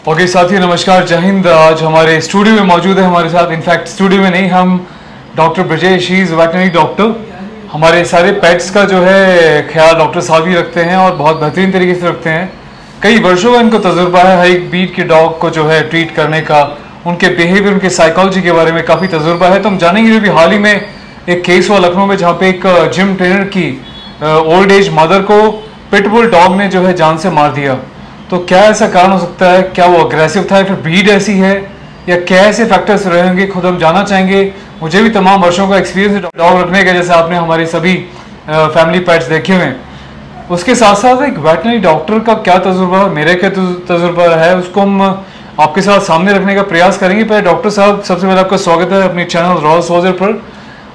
Okay okay, साथी नमस्कार। जय हिंद। आज हमारे स्टूडियो में मौजूद है। हमारे साथ इनफैक्ट स्टूडियो में नहीं हम doctor Brajesh is veterinary doctor हमारे सारे पेट्स का जो है ख्याल डॉक्टर साहब ही रखते हैं और बहुत बेहतरीन तरीके से रखते हैं। कई वर्षों का इनको तजुर्बा है। हर एक बीट के डॉग को जो है ट्रीट करने का उनके बिहेवियर उनके साइकोलॉजी के बारे में काफ़ी तजुर्बा है। तो हम जानेंगे अभी हाल ही में एक केस हुआ लखनऊ में जहाँ पे एक जिम ट्रेनर की ओल्ड एज मदर को पिटबुल डॉग ने जो है जान से मार दिया। तो क्या ऐसा कारण हो सकता है? क्या वो अग्रेसिव था या फिर ब्रीड ऐसी है? या क्या ऐसे फैक्टर्स रहे होंगे? खुद हम जाना चाहेंगे। मुझे भी तमाम वर्षों का एक्सपीरियंस डॉग रखने का, जैसे आपने हमारे सभी फैमिली पैट्स देखे हुए हैं। उसके साथ साथ एक वेटनरी डॉक्टर का क्या तजुर्बा, मेरे क्या तजुर्बा है, उसको हम, आपके साथ सामने रखने का प्रयास करेंगे। पहले डॉक्टर साहब, सबसे पहले आपका स्वागत है अपने चैनल रॉयल सोजर पर।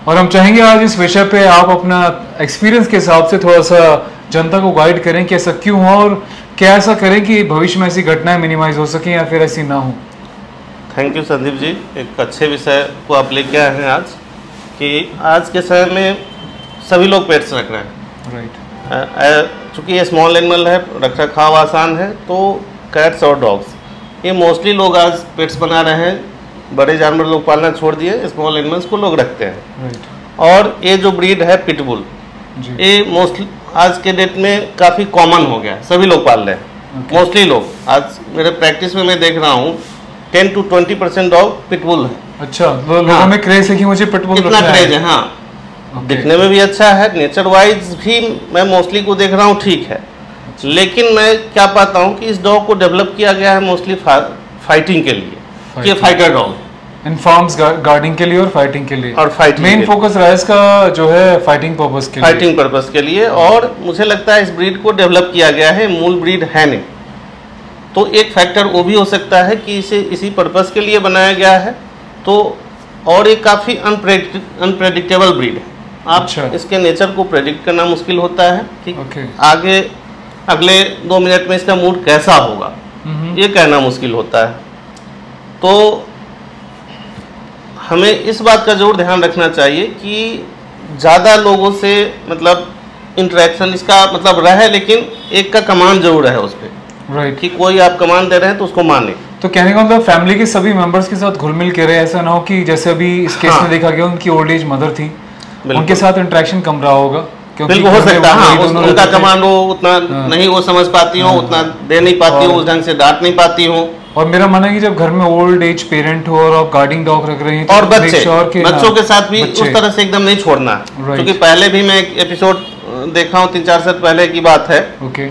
और हम चाहेंगे आज इस विषय पे आप अपना एक्सपीरियंस के हिसाब से थोड़ा सा जनता को गाइड करें कि ऐसा क्यों हुआ और क्या ऐसा करें कि भविष्य में ऐसी घटनाएँ मिनिमाइज हो सकें या फिर ऐसी ना हो। Thank you Sandeep ji. एक अच्छे विषय को आप लेके आए हैं आज कि आज के समय में सभी लोग पेट्स रख रहे हैं। राइट चूँकि ये स्मॉल एनिमल है रख रखाव आसान है तो कैट्स और डॉग्स ये मोस्टली लोग आज पेट्स बना रहे हैं। बड़े जानवर लोग पालना छोड़ दिए स्मॉल एनिमल्स को लोग रखते हैं। राइट और ये जो ब्रीड है पिटबुल ये मोस्टली आज के डेट में काफ़ी कॉमन हो गया है। सभी लोग पाल रहे हैं। मोस्टली लोग। आज मेरे प्रैक्टिस में मैं देख रहा हूँ ten to twenty percent dog pitbull है। अच्छा लो, लोगों हाँ। में क्रेज है कि मुझे पिटबुल इतना क्रेज है। हाँ Okay. दिखने में भी अच्छा है नेचर वाइज भी मैं मोस्टली को देख रहा हूँ ठीक है। लेकिन मैं क्या पाता हूँ कि इस डॉग को डेवलप किया गया है मोस्टली फाइटिंग के लिए कि fighter dog in farms guarding के लिए और फाइटिंग के लिए और fighting मेन फोकस रहा है इसका जो है फाइटिंग पर्पस के लिए फाइटिंग पर्पस के लिए और मुझे लगता है इस ब्रीड को डेवलप किया गया है मूल ब्रीड है नहीं तो एक फैक्टर वो भी हो सकता है कि इसे इसी पर्पस के लिए बनाया गया है तो और ये काफ़ी अनप्रेडिक्टेबल ब्रीड है आप अच्छा। इसके नेचर को प्रेडिक्ट करना मुश्किल होता है कि Okay. आगे अगले दो मिनट में इसका मूड कैसा होगा ये कहना मुश्किल होता है तो हमें इस बात का ज़रूर ध्यान रखना चाहिए कि ज़्यादा लोगों से मतलब इंटरेक्शन इसका मतलब रहे लेकिन एक का कमांड ज़रूर है उस पर राइट कि कोई आप कमांड दे रहे हैं तो उसको माने। तो कहने का मतलब फैमिली के सभी मेंबर्स के साथ घुल मिल के रहे ऐसा ना हो कि जैसे अभी इस केस हाँ। में देखा गया उनकी ओल्ड एज मदर थी। उनके साथ इंटरेक्शन कम रहा होगा क्योंकि बिल्कुल हो सकता है हाँ उनका कमांड वो उतना हाँ। नहीं वो समझ पाती हूँ हाँ। उतना दे नहीं पाती हूँ उस ढंग से डांट नहीं पाती हूँ। और मेरा मानना है कि जब घर में ओल्ड एज पेरेंट हो और आप गार्डिंग डॉग रख रहे हैं तो और बच्चे कि बच्चों हाँ, के साथ भी उस तरह से एकदम नहीं छोड़ना। Right. क्योंकि पहले भी मैं एक एपिसोड देखा हूँ तीन चार साल पहले की बात है ओके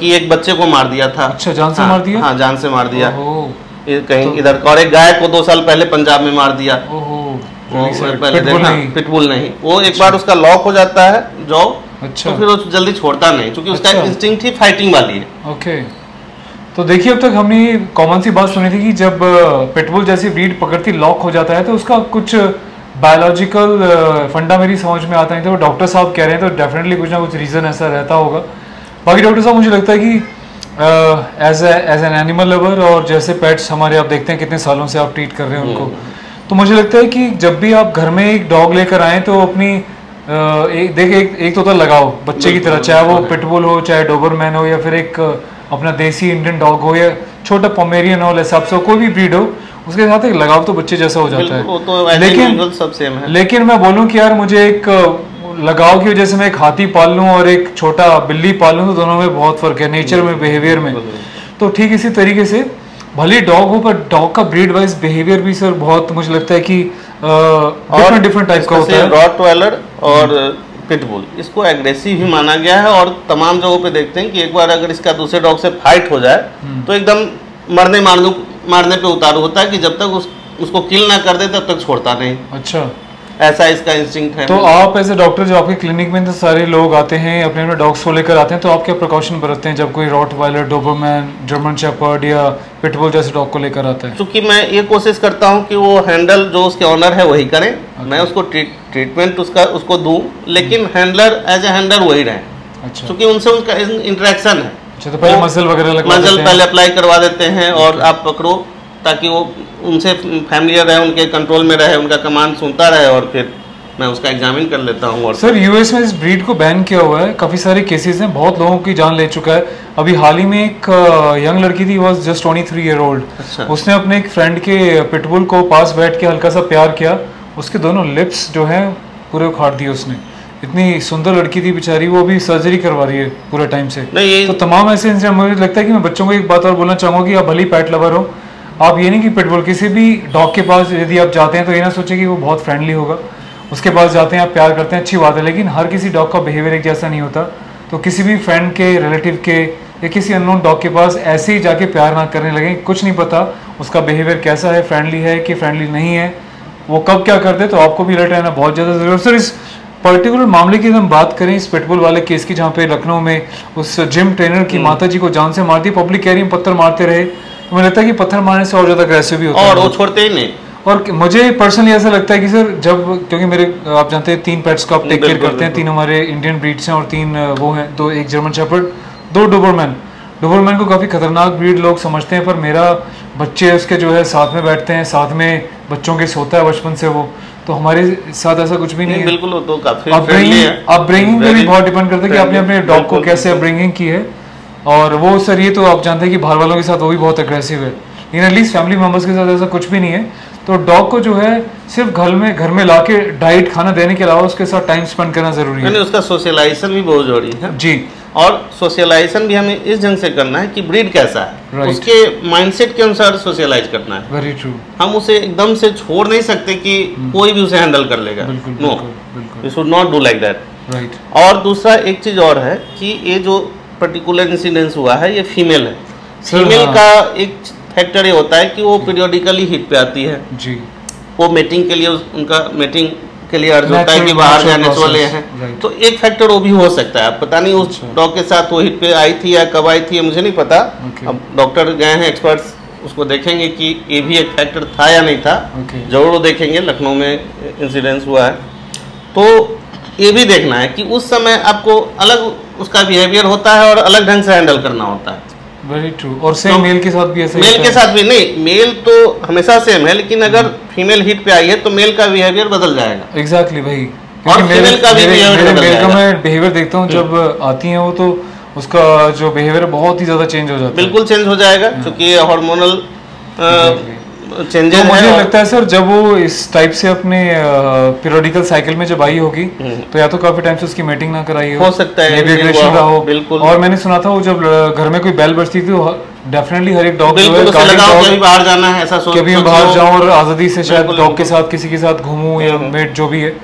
कि एक बच्चे को मार दिया था। अच्छा, जान से हाँ, मार दिया? हाँ जान से मार दिया। कहीं तो- इधर और एक गाय को दो साल पहले पंजाब में मार दिया. पहले देखा। पिटबुल नहीं। वो एक बार उसका लॉक हो जाता है जॉ अच्छा। तो फिर वो जल्दी छोड़ता नहीं क्योंकि उसका अच्छा। इंस्टिंक्ट ही फाइटिंग वाली है। ओके तो देखिए अब तक हमने कॉमन सी बात सुनी थी कि जब पिटबुल जैसी ब्रीड पकड़ती लॉक हो जाता है तो उसका कुछ बायोलॉजिकल फंडा मेरी समझ में आता है। तो डॉक्टर साहब कह रहे हैं तो डेफिनेटली कुछ ना कुछ रीज़न ऐसा रहता होगा। बाकी डॉक्टर साहब मुझे लगता है कि as as an animal lover और जैसे पेट्स हमारे आप देखते हैं कितने सालों से आप ट्रीट कर रहे हैं उनको। तो मुझे लगता है कि जब भी आप घर में एक डॉग लेकर आए तो अपनी एक देख एक एक तोता लगाओ बच्चे की तरह चाहे वो पिटबुल हो चाहे डोबरमैन हो या फिर एक अपना देसी इंडियन डॉग हो या छोटा पोमेरियन हो हिसाब से कोई भी ब्रीड हो उसके साथ एक लगाव तो बच्चे जैसा हो जाता वो तो लेकिन सब सेम है। लेकिन मैं बोलूँ कि यार मुझे एक लगाव की वजह से मैं एक हाथी पाल लूँ और एक छोटा बिल्ली पाल लूँ तो दोनों में बहुत फ़र्क है नेचर में बिहेवियर में। तो ठीक इसी तरीके से भले डॉग हो पर डॉग का ब्रीड वाइज बिहेवियर भी सर बहुत मुझे लगता है कि डिफरेंट डिफरेंट टाइप का होता है। रॉट वायलर और पिटबुल इसको एग्रेसिव ही माना गया है और तमाम जगहों पे देखते हैं कि एक बार अगर इसका दूसरे डॉग से फाइट हो जाए हम्म। तो एकदम मरने मारने मारने पे उतारू होता है कि जब तक उस उसको किल ना कर दे तब तक छोड़ता नहीं। अच्छा। ऐसा इसका इंस्टिंक्ट है। तो आप एज ए डॉक्टर जो आपके क्लिनिक में तो सारे लोग आते हैं अपने अपने डॉग्स को लेकर आते हैं तो आप क्या प्रिकॉशन बरतते हैं जब कोई rottweiler doberman German shepherd या पिटबुल जैसे डॉग को लेकर आता है। क्योंकि मैं ये कोशिश करता हूँ कि वो हैंडल जो उसके ऑनर है वही करें। मैं उसको ट्रीट ट्रीटमेंट उसका उसको दूँ लेकिन हैंडलर एज ए हैंडलर वही रहे। अच्छा। क्योंकि उनसे उनका इंटरेक्शन है। अच्छा तो पहले मसल वगैरह लगवा हैं। पहले अप्लाई करवा देते हैं और आप पकड़ो ताकि वो उनसे फैमिलियर रहे उनके कंट्रोल में रहे उनका कमांड सुनता रहे और फिर मैं उसका एग्जामिन कर लेता हूँ और सर यूएस में इस ब्रीड को बैन किया हुआ है। काफ़ी सारे केसेस हैं। बहुत लोगों की जान ले चुका है। अभी हाल ही में एक यंग लड़की थी was just twenty three year old. उसने अपने एक फ्रेंड के पिटबुल को पास बैठ के हल्का सा प्यार किया। उसके दोनों लिप्स जो हैं पूरे उखाड़ दिए उसने। इतनी सुंदर लड़की थी बेचारी वो अभी सर्जरी करवा रही है पूरे टाइम से। नहीं ये तो तमाम ऐसे इंसिडेंट मुझे लगता है कि मैं बच्चों को एक बात और बोलना चाहूँगा कि आप भली पैट लवर हो। आप ये नहीं कि पिटबुल किसी भी डॉग के पास यदि आप जाते हैं तो ये ना सोचें कि वो बहुत फ्रेंडली होगा। उसके पास जाते हैं आप प्यार करते हैं अच्छी बात है लेकिन हर किसी डॉग का बिहेवियर एक जैसा नहीं होता। तो किसी भी फ्रेंड के रिलेटिव के या किसी अननोन डॉग के पास ऐसे ही जाके प्यार ना करने लगे कुछ नहीं पता उसका बिहेवियर कैसा है फ्रेंडली है कि फ्रेंडली नहीं है। वो कब क्या करते हैं तो आपको भी अलर्ट रहना बहुत ज़्यादा ज़रूरी सर इस पर्टिकुलर मामले की हम बात करें इस पिटबुल वाले केस की जहाँ पे लखनऊ में उस जिम ट्रेनर की माता जी को जान से मार दी पब्लिक रही पत्थर मारते रहे तो मुझे लगता है कि पत्थर मारने से और ज़्यादा अग्रेसिव भी होता है। और वो छोड़ते ही नहीं। और मुझे पर्सनली ऐसा लगता है कि सर जब क्योंकि मेरे आप जानते हैं तीन पेट्स को आप टेक केयर करते हैं तीन हमारे इंडियन ब्रीड्स हैं और तीन वो हैं दो एक जर्मन शेपर्ड दो डोबरमैन डोबरमैन को काफ़ी खतरनाक ब्रीड लोग समझते हैं पर मेरा बच्चे उसके जो है साथ में बैठते हैं साथ में बच्चों के सोता है बचपन से वो तो हमारे साथ ऐसा कुछ भी नहीं नहीं बिल्कुल तो काफ़ी अपब्रिंगिंग पे भी बहुत डिपेंड करता है कि आपने अपने डॉग को कैसे अपब्रिंगिंग की है। और वो सर ये तो आप जानते हैं कि बाहर वालों के साथ वो भी बहुत अग्रेसिव है। लेकिन एटलीस्ट फैमिली मेंबर्स के साथ ऐसा कुछ भी नहीं है। तो डॉग को जो है सिर्फ़ घर में घर में लाके डाइट खाना देने के अलावा उसके साथ टाइम स्पेंड करना ज़रूरी है। उसका सोशलाइजेशन भी बहुत ज़रूरी है। जी। और सोशलाइजेशन भी हमें इस ढंग से करना है कि ब्रीड कैसा है। Right. उसके माइंडसेट के अनुसार सोशलाइज करना है। वेरी ट्रू हम उसे एकदम से छोड़ नहीं सकते कि hmm. कोई भी उसे हैंडल कर लेगा। No we should not do like that right और दूसरा एक चीज़ और है कि ये जो पर्टिकुलर इंसिडेंस हुआ है ये फीमेल है। फीमेल हाँ। का एक फैक्टर ये होता है कि वो पीरियोडिकली हिट पे आती है। जी। वो मीटिंग के लिए उनका मीटिंग के लिए अर्ज़ होता है कि बाहर जाने वाले हैं। तो एक फैक्टर वो भी हो सकता है। अब पता नहीं उस अच्छा। डॉग के साथ वो हिट पे आई थी या कब आई थी मुझे नहीं पता। अब डॉक्टर गए हैं एक्सपर्ट्स उसको देखेंगे कि ये भी एक फैक्टर था या नहीं था। ज़रूर वो देखेंगे लखनऊ में इंसिडेंस हुआ है। तो ये भी देखना है कि उस समय आपको अलग उसका बिहेवियर होता है और अलग ढंग से हैंडल करना होता है। वेरी ट्रू और सेम तो मेल के साथ भी ऐसा मेल के। साथ भी नहीं मेल तो हमेशा सेम है लेकिन अगर फीमेल हिट पे आई है तो मेल का बिहेवियर बदल जाएगा। एग्जैक्टली भाई और फीमेल का भी मेल का मैं बिहेवियर देखता हूँ जब आती है वो तो उसका जो बिहेवियर बहुत ही ज़्यादा चेंज हो जाता है। बिल्कुल चेंज हो जाएगा क्योंकि ये हार्मोनल तो मुझे लगता है सर जब वो इस टाइप से अपने पीरियोडिकल साइकिल में जब आई होगी हम्म। तो या तो काफ़ी टाइम से उसकी मीटिंग ना कराई हो हो सकता है, एग्रेशन रहा हो, बिल्कुल। और मैंने सुना था वो जब घर में कोई बैल बजती थी तो डेफिनेटली हर एक डॉग बाहर जाना है ऐसा सोच कि अभी मैं सोच बाहर जाऊँ और आज़ादी से शायद डॉग के साथ किसी के साथ घूमू या हम्म। मेट जो भी है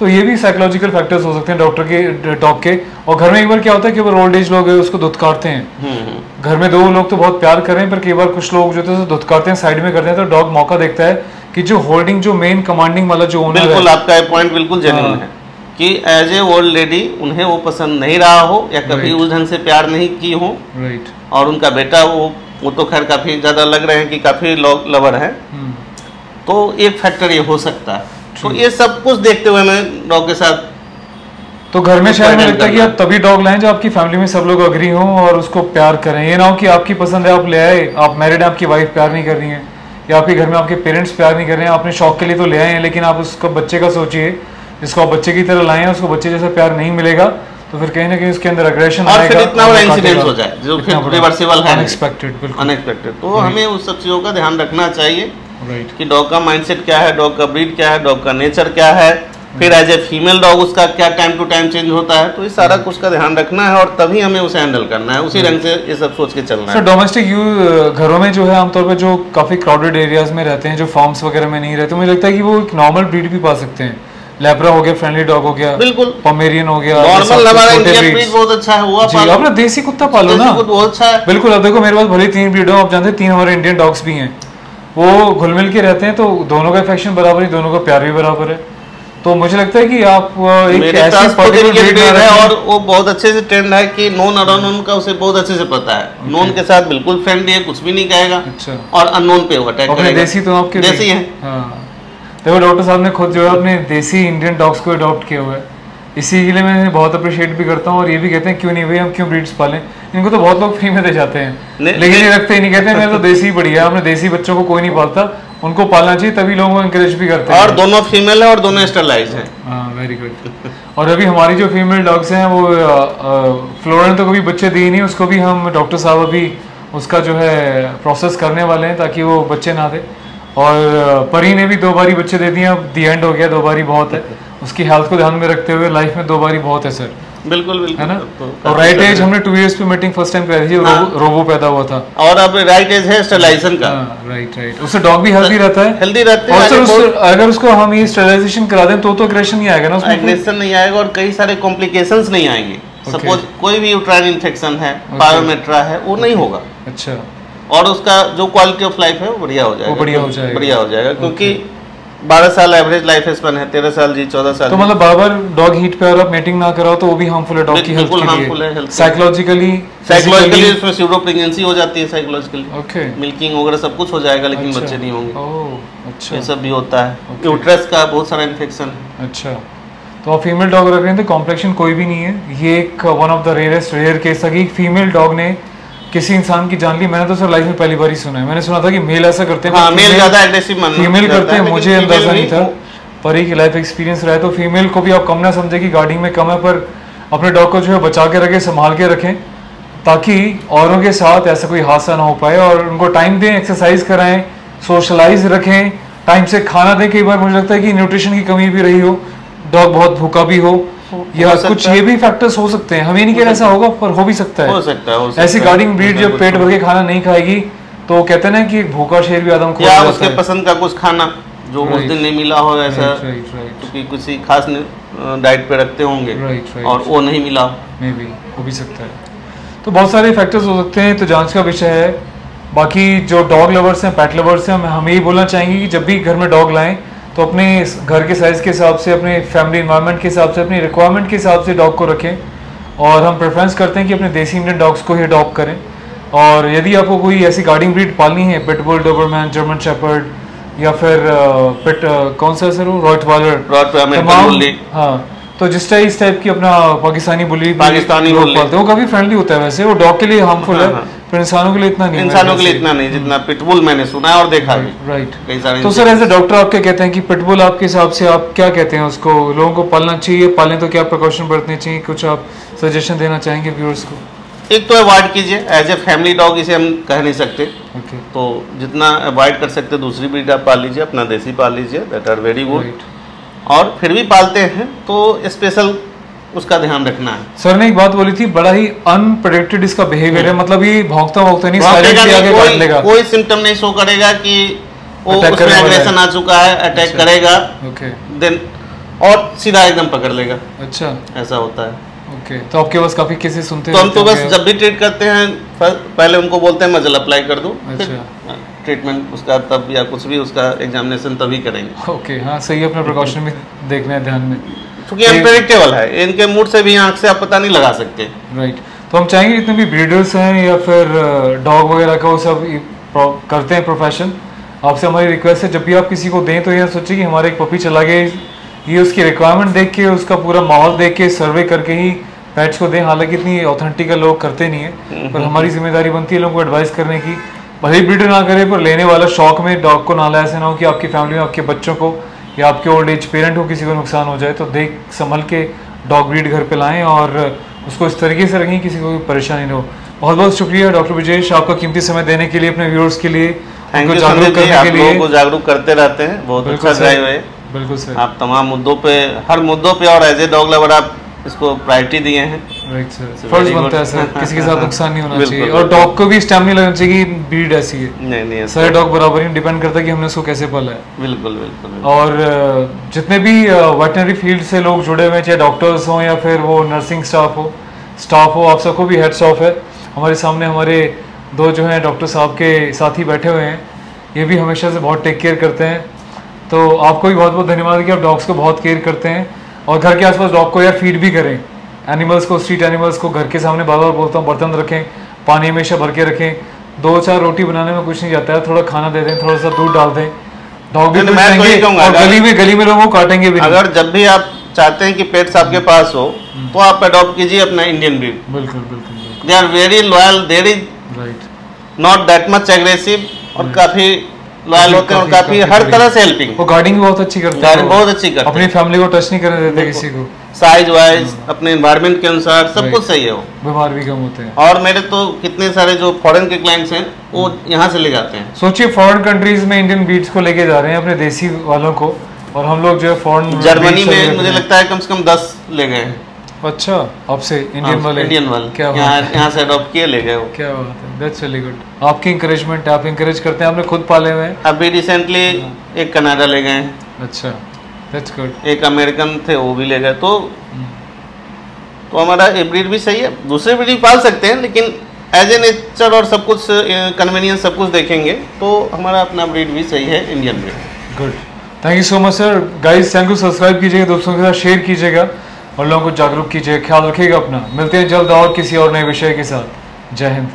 तो ये भी साइकोलॉजिकल फैक्टर्स हो सकते हैं डॉक्टर के डॉग के। और घर में एक बार क्या होता है कि वो ओल्ड एज लोग हैं उसको धुतकारते हैं। हम्म, हम्म। घर में दो लोग तो बहुत प्यार कर रहे हैं पर कई बार कुछ लोग जो है धुतकारते हैं साइड में करते हैं। तो डॉग मौका देखता है कि जो होल्डिंग जो मेन कमांडिंग वाला जो ओनर बिल्कुल है आपका पॉइंट बिल्कुल जेन्युइन हाँ। है कि एज ए ओल्ड लेडी उन्हें वो पसंद नहीं रहा हो या कभी Right. उस ढंग से प्यार नहीं की हो। राइट और उनका बेटा वो वो तो खैर काफ़ी ज़्यादा लग रहे हैं कि काफ़ी लोग लवर है। तो एक फैक्टर ये हो सकता है। तो ये सब कुछ देखते हुए मैं डॉग के साथ तो घर में शायद मुझे लगता है कि आप तभी डॉग लाएँ जब आपकी फैमिली में सब लोग अग्री हों और उसको प्यार करें। ये ना हो कि आपकी पसंद है आप ले आए आप मैरिड हैं आपकी वाइफ प्यार नहीं कर रही है या आपके घर में आपके पेरेंट्स प्यार नहीं कर रहे हैं आपने शौक के लिए तो ले आए हैं लेकिन आप उसको बच्चे का सोचिए जिसको आप बच्चे की तरह लाए हैं उसको बच्चे जैसा प्यार नहीं मिलेगा तो फिर कहीं ना कहीं उसके अंदर अग्रेशन और फिर इतना बड़ा इंसिडेंट हो जाए जो फिर रिवर्सिबल है। अनएक्सपेक्टेड बिल्कुल। अनएक्सपेक्टेड तो हमें उस सब चीज़ों का ध्यान रखना चाहिए। राइट कि डॉग का माइंडसेट क्या है डॉग का ब्रीड क्या है डॉग का नेचर क्या है फिर एज ए फीमेल डॉग उसका क्या टाइम टू टाइम चेंज होता है तो ये सारा कुछ का ध्यान रखना है और तभी हमें उसे हैंडल करना है उसी ढंग से ये सब सोच के चलना सर है। डोमेस्टिक यू घरों में जो है आमतौर पर जो काफ़ी क्राउडेड एरियाज़ में रहते हैं जो फार्म्स वगैरह में नहीं रहते मुझे लगता है कि वो एक नॉर्मल ब्रीड भी पा सकते हैं। लेब्रा हो गया फ्रेंडली डॉग हो गया बिल्कुल। पमेरियन हो गया नॉर्मल हमारा इंडियन ब्रीड बहुत अच्छा है आप जी। अपना देसी कुत्ता पालो ना। बहुत अच्छा है। बिल्कुल अब देखो मेरे पास भले तीन ब्रीड हो आप जानते हैं तीन हमारे इंडियन डॉग्स भी हैं। वो घुल मिल के रहते हैं तो दोनों का अफेक्शन बराबर ही दोनों का प्यार भी बराबर है। तो मुझे लगता है कि आप एक ऐसी है और वो बहुत अच्छे से ट्रेंड है कि नॉन अननोन का उसे बहुत अच्छे से पता है। नॉन के साथ बिल्कुल फ्रेंडली है कुछ भी नहीं कहेगा। अच्छा। और अननोन पे अटैक करेगा। देसी तो आपके देसी है। हाँ। देखो डॉक्टर साहब ने खुद जो है अपने देसी इंडियन डॉग्स को अडॉप्ट किया हुआ है। इसी के लिए मैं बहुत अप्रिशिएट भी करता हूँ और ये भी कहते हैं क्यों नहीं भाई हम क्यों ब्रीड्स पालें? इनको तो बहुत लोग फ्री में दे जाते हैं। लेकिन ये रखते ही नहीं कहते मेरे तो देसी ही बढ़िया हमने देसी बच्चों को कोई नहीं पालता उनको पालना चाहिए तभी लोगों को इंकरेज भी करते हैं। और दोनों फीमेल है और दोनों स्टरलाइज हैं। हाँ वेरी गुड और अभी हमारी जो फीमेल डॉग्स हैं वो फ्लोरा ने तो कभी बच्चे दिए नहीं उसको भी हम डॉक्टर साहब अभी उसका जो है प्रोसेस करने वाले हैं ताकि वो बच्चे ना दे। और परी ने भी दो बारी बच्चे दे दिए अब दी एंड हो गया दो बारी बहुत है। उसकी हेल्थ को ध्यान में रखते हुए लाइफ में दो बारी बहुत है सर बिल्कुल बिल्कुल। है ना? तो और राइट एज हमने टू इयर्स पे मीटिंग फ़र्स्ट टाइम कराई थी हाँ। रोबो, रोबो पैदा हुआ था। और अब राइट एज है स्टरलाइजेशन का। हाँ, राइट राइट उससे डॉग भी हेल्दी रहता है। हेल्दी रहते और हैं सर आगे उससे अगर उसको हम ये स्टेरिलाइजेशन करा दें तो तो एग्रेशन नहीं आएगा ना उसमें? एग्रेशन नहीं आएगा और कई सारे कॉम्प्लिकेशंस नहीं आएँगे। सपोज़ कोई भी यूट्राइन इन्फेक्शन है पायोमेट्रा है वो नहीं होगा। अच्छा। और उसका जो क्वालिटी ऑफ़ लाइफ है वो बढ़िया हो जाएगा बढ़िया हो जाएगा। बढ़िया हो जाएगा क्योंकि बारह साल एवरेज लाइफ स्पेन है तेरह साल जी चौदह साल तो मतलब बार बार डॉग हीट पे अगर आप मेटिंग ना कराओ तो वो भी हार्मफुल है डॉग की हेल्थ के लिए। के लिए। साइकोलॉजिकली साइकोलॉजिकली उसमें सीरो प्रेगनेंसी हो जाती है साइकोलॉजिकली ओके मिल्किंग वगैरह सब कुछ हो जाएगा लेकिन अच्छा। बच्चे नहीं होंगे। ओह अच्छा। ये सब भी होता है। यूट्रस का बहुत सारा इन्फेक्शन है अच्छा। तो आप फीमेल डॉग रख रहे हैं तो कॉम्प्लेक्शन कोई भी नहीं है। ये एक one of the rarest rare case था कि फीमेल डॉग ने किसी इंसान की जान ली मैंने तो सर लाइफ में पहली बार ही सुना है। मैंने सुना था कि मेल ऐसा करते हैं हाँ मेल ज़्यादा एग्रेसिव मान फीमेल करते हैं मुझे अंदाज़ा नहीं था परी की लाइफ एक्सपीरियंस रहा है तो फीमेल को भी आप कम ना समझे कि गार्डिंग में कम है पर अपने डॉग को जो है बचा के रखें संभाल के रखें ताकि औरों के साथ ऐसा कोई हादसा ना हो पाए और उनको टाइम दें एक्सरसाइज कराएँ सोशलाइज रखें टाइम से खाना दें। कई बार मुझे लगता है कि न्यूट्रिशन की कमी भी रही हो डॉग बहुत भूखा भी हो या कुछ ये भी फैक्टर्स हो सकते हैं। हमें नहीं कह रहा ऐसा होगा पर हो भी सकता हो। है सकता है हो सकता ऐसी गार्डिंग ब्रीड जब पेट भर के खाना नहीं खाएगी तो कहते हैं ना कि एक भूखा शेर भी आदम या उसके पसंद का कुछ खाना जो उस दिन नहीं मिला हो ऐसा क्योंकि किसी खास डाइट पे रखते होंगे. और वो नहीं मिला मे बी हो भी सकता है। तो बहुत सारे फैक्टर्स हो सकते हैं तो जाँच का विषय है। बाकी जो डॉग लवर्स हैं पेट लवर्स हैं हम हम यही बोलना चाहेंगे कि जब भी घर में डॉग लाएँ तो अपने घर के साइज़ के हिसाब से अपने फैमिली इन्वायरमेंट के हिसाब से अपनी रिक्वायरमेंट के हिसाब से डॉग को रखें। और हम प्रेफरेंस करते हैं कि अपने देसी इंडियन डॉग्स को ही अडॉप्ट करें। और यदि आपको कोई ऐसी गार्डिंग ब्रीड पालनी है पिटबुल डोबरमैन जर्मन शेपर्ड या फिर पिट कौन सा सर रॉट बुल्ली हाँ तो जिस टाइप इस टाइप की अपना पाकिस्तानी बुली पाकिस्तानी पालते हैं। वो काफ़ी फ्रेंडली होता है वैसे। वो डॉग के लिए हार्मफुल हाँ, है हाँ। पर इंसानों के लिए इतना नहीं इंसानों के लिए इतना नहीं जितना पिटबुल मैंने सुना है और देखा भी। राइट कई सारे तो सर एज ए डॉक्टर आप क्या कहते हैं कि पिटबुल आपके हिसाब से आप क्या कहते हैं उसको? लोगों को पालना चाहिए पालें तो क्या प्रिकॉशन बरतने चाहिए? कुछ आप सजेशन देना चाहेंगे व्यूअर्स को? एक तो अवॉइड कीजिए एज ए फैमिली डॉग इसे हम कह नहीं सकते। ओके तो जितना अवॉइड कर सकते दूसरी ब्रीड आप पाल लीजिए अपना देसी पाल लीजिए दैट आर वेरी गुड और फिर भी पालते हैं तो स्पेशल उसका ध्यान रखना है। सर ने एक बात बोली थी बड़ा ही अनप्रेडिक्टेड इसका बिहेवियर है मतलब ये भौंकता भौंकता नहीं साइलेंटली आगे काट कोई लेगा कोई सिम्टम नहीं शो करेगा कि वो उसमें है। एग्रेशन आ चुका है अटैक अच्छा। करेगा। ओके देन और सीधा एकदम पकड़ लेगा। अच्छा। ऐसा होता है। ओके तो आपके पास काफ़ी केसेस सुनते हैं तो हम तो बस जब भी ट्रीट करते हैं पहले उनको बोलते हैं मजल अप्लाई कर दो। अच्छा। ट्रीटमेंट उसका तब या कुछ भी उसका एग्जामिनेशन तभी करेंगे। ओके हाँ सही अपना प्रिकॉशन भी देखना है ध्यान में। क्योंकि अनप्रेडिक्टेबल है। इनके मूड से भी आँख से आप पता नहीं लगा सकते। राइट तो हम चाहेंगे जितने भी ब्रीडर्स हैं या फिर डॉग वगैरह का वो सब करते हैं प्रोफेशन आपसे हमारी रिक्वेस्ट है जब भी आप किसी को दें तो यह सोचिए कि हमारे एक पपी चला गया ये उसकी रिक्वायरमेंट देख के उसका पूरा माहौल देख के सर्वे करके ही पैट्स को दें। हालाँकि इतनी ऑथेंटिकल लोग करते नहीं है पर हमारी ज़िम्मेदारी बनती है लोगों को एडवाइस करने की। भले ब्रीडर ना करे पर लेने वाला शौक में डॉग को ना लाए ऐसे ना हो कि आपकी फैमिली में आपके बच्चों को या आपके ओल्ड एज पेरेंट को किसी को नुकसान हो जाए तो देख संभल के डॉग ब्रीड घर पे लाएँ और उसको इस तरीके से रखें किसी को परेशानी ना हो। बहुत बहुत शुक्रिया डॉक्टर ब्रजेश आपका कीमती समय देने के लिए अपने व्यूअर्स के लिए उनको जागरूक करने के लिए। जागरूक करते रहते हैं। बहुत अच्छा। ड्राइव है। बिल्कुल सर। आप तमाम मुद्दों पे हर मुद्दों पे और एज ए डॉग लवर आप इसको प्रायोरिटी दिए हैं। राइट सर It's फ़र्ज़ बनता है सर किसी के साथ नुकसान नहीं होना चाहिए। और डॉग को भी नहीं लगना चाहिए कि ब्रीड ऐसी है। नहीं नहीं सारे डॉग बराबर ही डिपेंड करता है कि हमने उसको कैसे पाला है। बिल्कुल बिल्कुल और जितने भी वेटनरी फ़ील्ड से लोग जुड़े हुए हैं चाहे डॉक्टर्स हों या फिर वो नर्सिंग स्टाफ हो स्टाफ हो आप सबको भी हेड्स ऑफ़ है। हमारे सामने हमारे दो जो हैं डॉक्टर साहब के साथी बैठे हुए हैं। ये भी हमेशा से बहुत टेक केयर करते हैं। तो आपको भी बहुत बहुत धन्यवाद कि आप डॉग्स को बहुत केयर करते हैं। और घर के आसपास डॉग को यार फ़ीड भी करें। एनिमल्स को स्ट्रीट एनिमल्स को घर के सामने बार बार बोलता हूँ बर्तन रखें पानी हमेशा भर के रखें। दो चार रोटी बनाने में कुछ नहीं जाता है थोड़ा खाना दे दें थोड़ा सा दूध डाल दें। डॉग भी मैं तो और गली में गली में लोगों को काटेंगे भी अगर जब भी आप चाहते हैं कि पेट्स आपके पास हो तो आप अडॉप्ट कीजिए अपना इंडियन ब्रीड बिल्कुल बिल्कुल they are very loyal there is right not that much aggressive और काफ़ी लॉयल होते हैं और काफ़ी हर तरह से हेल्पिंग वो गार्डिंग भी बहुत अच्छी करते हैं बहुत अच्छी करते अपनी फैमिली को टच नहीं करने देते किसी को। साइज़ वाइज अपने एनवायरमेंट के अनुसार सब कुछ सही है वो। बीमार भी कम होते हैं। और मेरे तो कितने सारे जो फॉरेन के क्लाइंट्स हैं वो यहाँ से ले जाते हैं। सोचिए फॉरेन कंट्रीज़ में इंडियन बीट्स को लेके जा रहे हैं अपने देसी वालों को और हम लोग जो है फॉरेन जर्मनी में मुझे लगता है कम से कम दस ले गए हैं। अच्छा आपसे इंडियन हाँ, वाले? इंडियन वाले। क्या यहाँ है? यहाँ से अडॉप्ट किए ले गए वो। क्या बात है? दैट्स रियली गुड आपकी इंकरेजमेंट आप इंकरेज करते हैं? आपने खुद पाले हुए हैं? अभी रिसेंटली एक कनाडा ले गए हैं। अच्छा दैट्स गुड एक अमेरिकन थे वो भी ले गए। तो तो हमारा ये ब्रीड भी सही है। दूसरे ब्रीड पाल सकते हैं लेकिन एज ए नेचर और सब कुछ कन्वीनियंस सब कुछ देखेंगे तो हमारा अपना ब्रीड भी सही है Indian breed good thank you so much sir guys channel को सब्सक्राइब कीजिएगा दोस्तों के साथ शेयर कीजिएगा। और लोगों को जागरूक कीजिए, ख्याल रखिएगा अपना। मिलते हैं जल्द और किसी और नए विषय के साथ। जय हिंद।